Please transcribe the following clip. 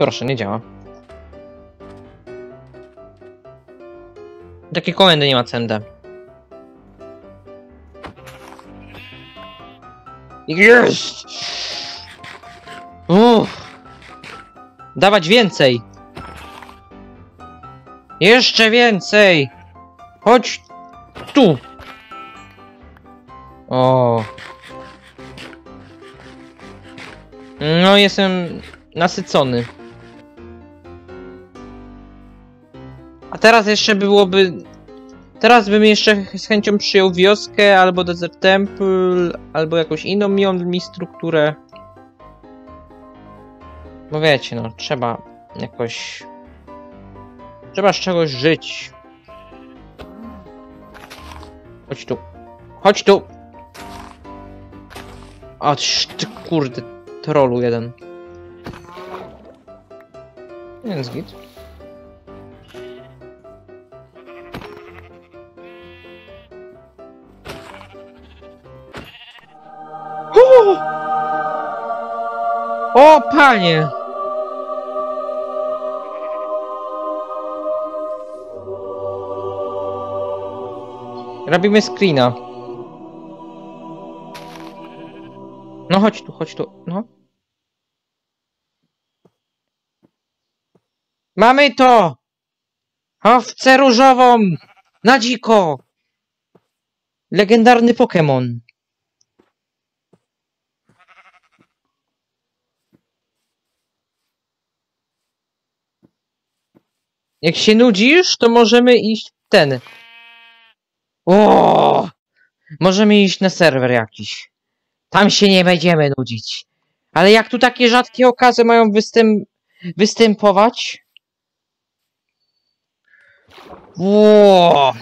Proszę, nie działa. Takie komendy nie ma CMD. Jest! Uff. Dawać więcej! Jeszcze więcej! Chodź tu! O. No, jestem nasycony. A teraz jeszcze byłoby... Teraz bym jeszcze z chęcią przyjął wioskę, albo Desert Temple, albo jakąś inną mią mi strukturę. Bo wiecie, no, trzeba jakoś... Trzeba z czegoś żyć. Chodź tu. Chodź tu! O, ty kurde, trolu jeden. Więc git. O! panie! Robimy screena. No chodź tu, chodź tu, no. Mamy to! Owcę różową! Na dziko! Legendarny Pokémon. Jak się nudzisz, to możemy iść ten. O! Możemy iść na serwer jakiś. Tam się nie będziemy nudzić. Ale jak tu takie rzadkie okazy mają występ występować? Ło!